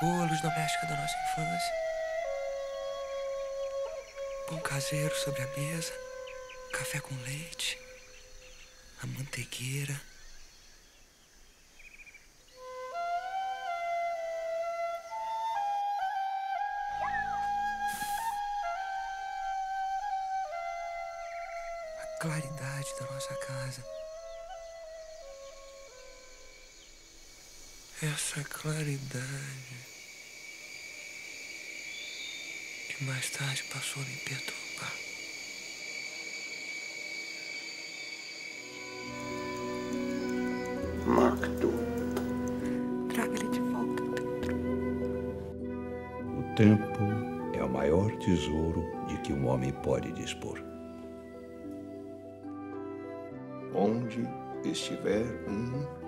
boa luz doméstica da nossa infância. Pão caseiro sobre a mesa, café com leite, a manteigueira. A claridade da nossa casa. Essa claridade que mais tarde passou a me perturbar. Macto. Traga-lhe de volta dentro. O tempo é o maior tesouro de que um homem pode dispor. Onde estiver um,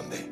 아멘.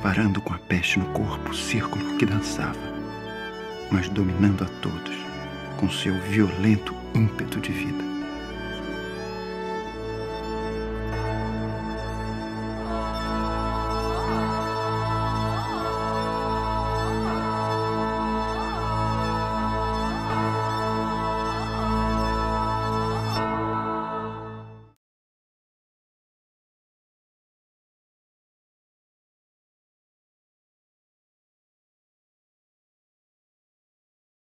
Parando com a peste no corpo o círculo que dançava, mas dominando a todos com seu violento ímpeto de vida.